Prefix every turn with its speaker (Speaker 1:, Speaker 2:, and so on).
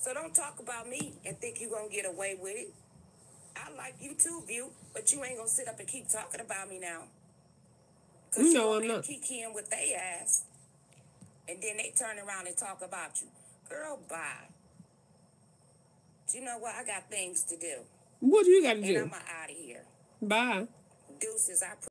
Speaker 1: So don't talk about me and think you're gonna get away with it. I like you too, View, but you ain't gonna sit up and keep talking about me now. Cause you know
Speaker 2: I'm
Speaker 1: not.
Speaker 2: not.
Speaker 1: kikiing with they ass. And then they turn around and talk about you. Girl, bye. Do you know what? I got things to do.
Speaker 2: What do you got to do?
Speaker 1: I'm out of here.
Speaker 2: Bye.
Speaker 1: Deuces, I